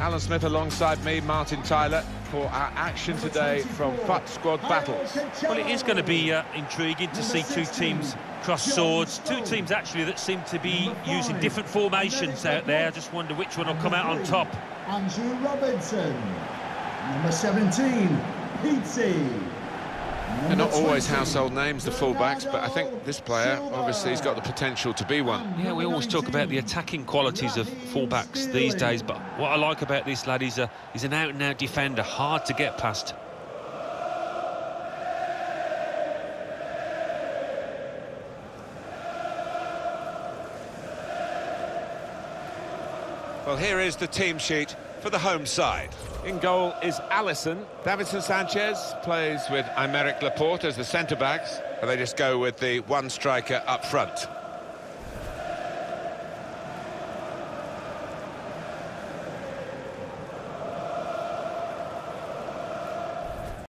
Alan Smith alongside me, Martin Tyler, for our action today from FUT Squad Battles. Well, it is going to be uh, intriguing to see two teams cross swords. Two teams, actually, that seem to be using different formations out there. I just wonder which one will come out on top. Andrew Robertson. Number 17, Pizzi. They're not always household names, the fullbacks, but I think this player, obviously, he's got the potential to be one. Yeah, we always talk about the attacking qualities of fullbacks these days, but what I like about this lad is a, he's an out-and-out defender, hard to get past. Well, here is the team sheet for the home side. In goal is Alisson. Davinson Sanchez plays with Aymeric Laporte as the centre-backs. And they just go with the one striker up front.